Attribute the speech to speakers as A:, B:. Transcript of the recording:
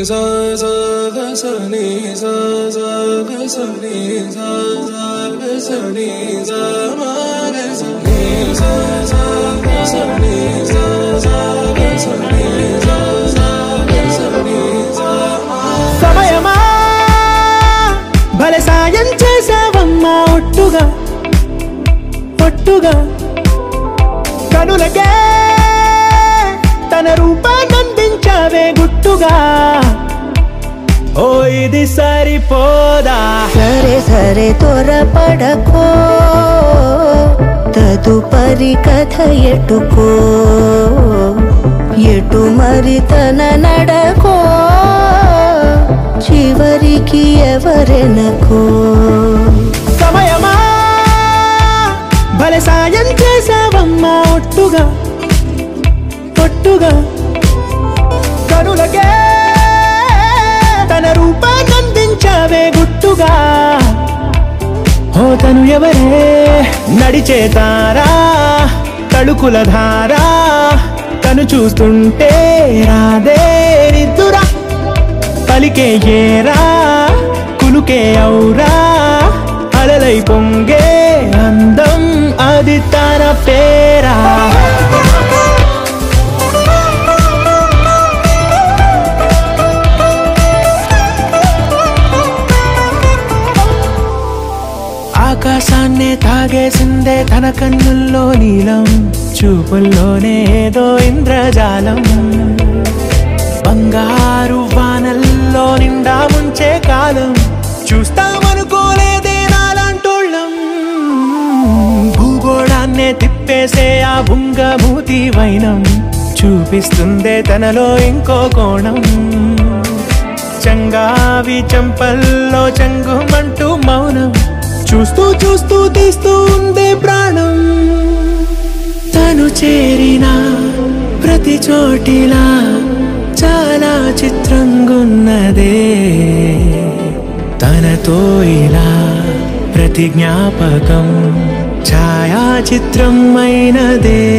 A: సని సా సా గ సని సా సా గ సని సా మా గ సని సా సా గ సని సా సా గ సని సా సా గ సని సా మా
B: సమయమా? భలే సాయం చేసావమ్మా ఒట్టుగా. ఒట్టుగా. కనులకే తన రూపాన్నందించావే గుట్టుగా. ఓ ఇది సరిపోదా?
C: సరే సరే త్వరపడకో. తదుపరి కథ ఎటుకో. ఎటు మరి తన నడకో? చివరికి ఎవరెనకో?
B: సమయమా? భలే సాయం చేసావమ్మా ఒట్టుగా. ఒట్టుగా. కనులకే గుట్టుగా ఓ తను ఎవరే? నడిచే తారా. తడుకుల ధారా. తను చూస్తుంటే రాదేరిద్దురా పలికే ఏరా. కులుకే ఔరా. అలలై పొంగే అందం. అది తన పేరా. ఆకాశాన్నే తాగేసిందే తన కన్నుల్లో నీలం చూపుల్లోనే ఏదో ఇంద్రజాలం. బంగారు వానల్లో నిండా ముంచే కాలం చూస్తామనుకోలేదే నాలాంటోళ్ళం. భూగోళాన్నే తిప్పేసే ఆ భుంగమూతి వైనం చూపిస్తుందే తనలో ఇంకో కోణం. చంగావి చంపల్లో చంగుమంటూ మౌనం చూస్తూ చూస్తూ తీస్తూ ఉందే ప్రాణం. తను చేరిన ప్రతి చోటిలా చాలా చిత్రంగున్నదే. తనతో ఇలా ప్రతి జ్ఞాపకం ఛాయాచిత్రం అయినదే.